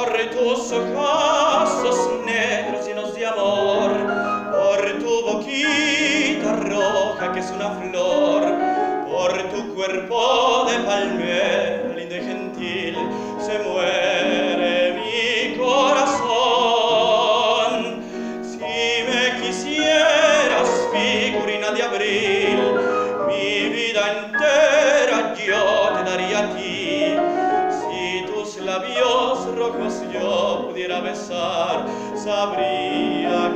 por tus ojos negros llenos de amor, por tu boquita roja que es una flor, por tu cuerpo de palmera linda y gentil se muere. Labios rojos yo pudiera besar, sabría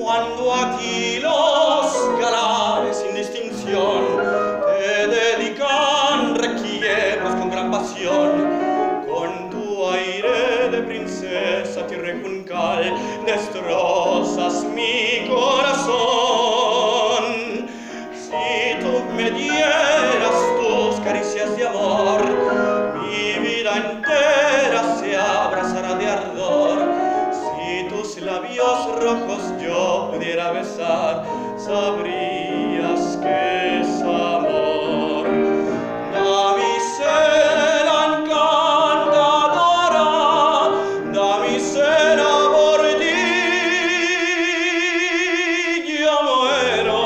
Cuando a ti los galanes sin distinción te dedican requiebros con gran pasión, con tu aire de princesa tierra juncal destrozas mi corazón. Si tú me dieras tus caricias de amor, mi vida entera se abrazará de ardor labios rojos yo pudiera besar, sabrías que es amor. Damisela encantadora, damisela por ti yo muero.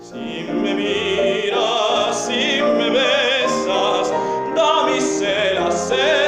Si me miras, si me besas, damisela, sé